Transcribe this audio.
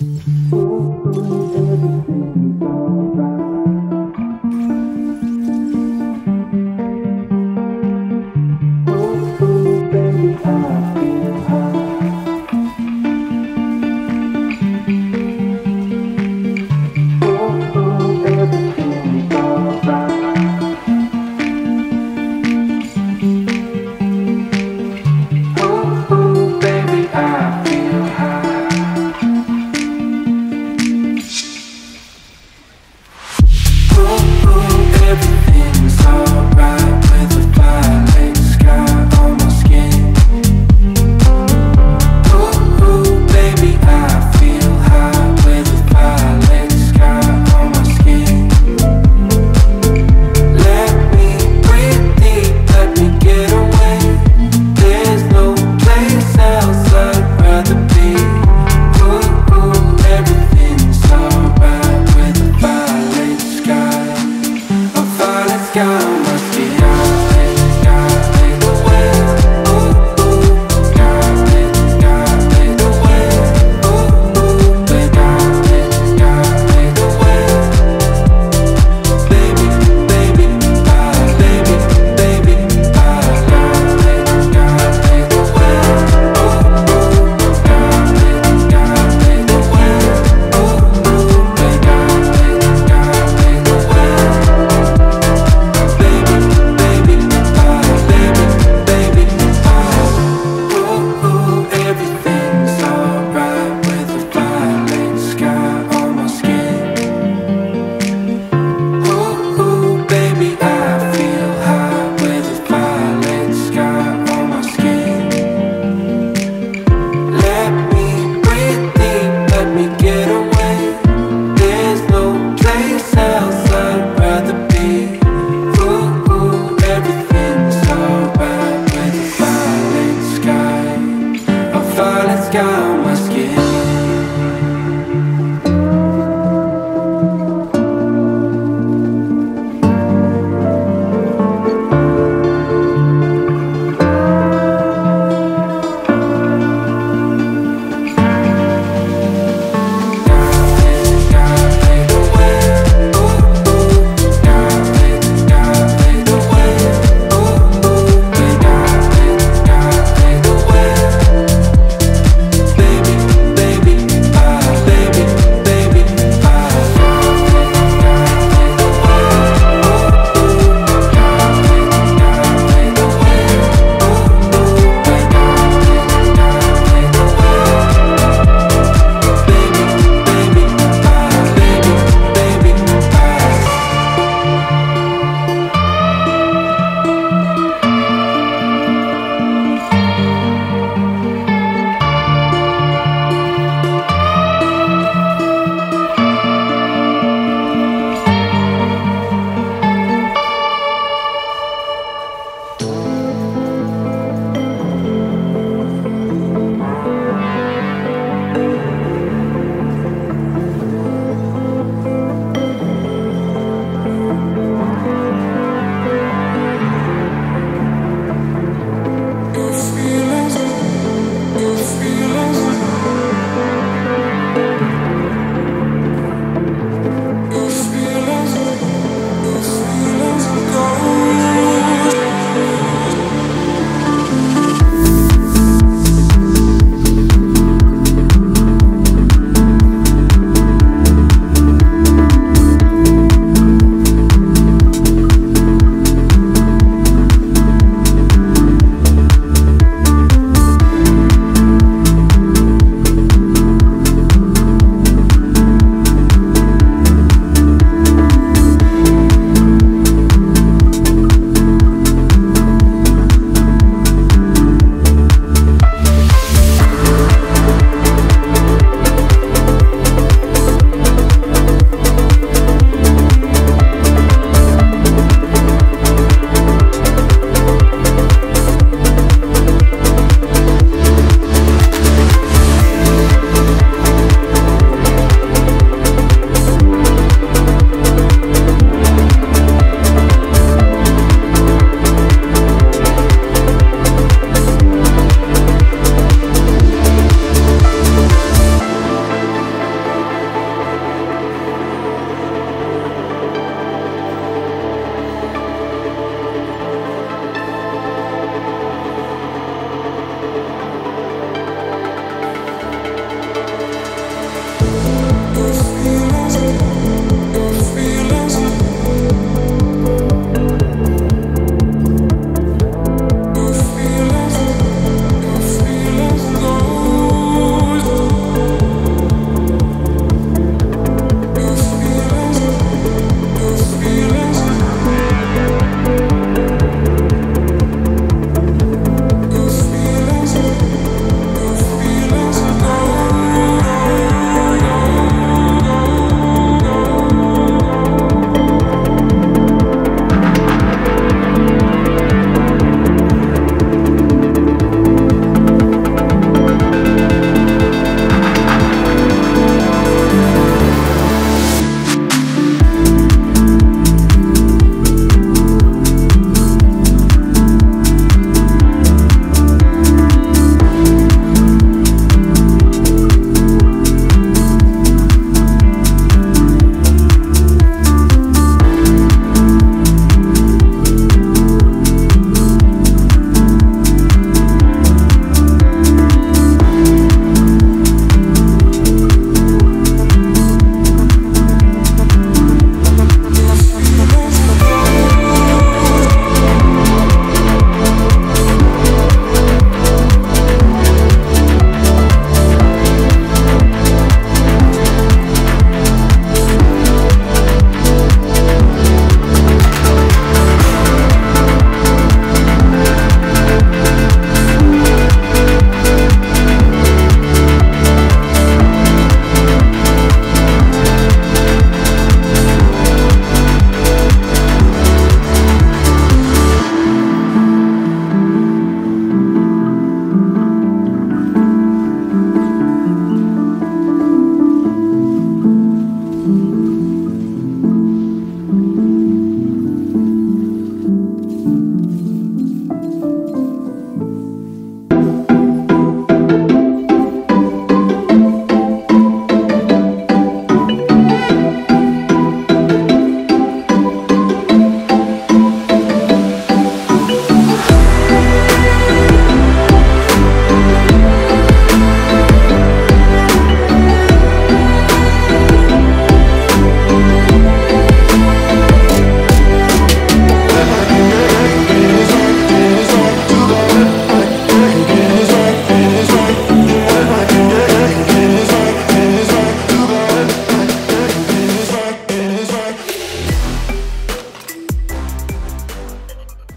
Feelings,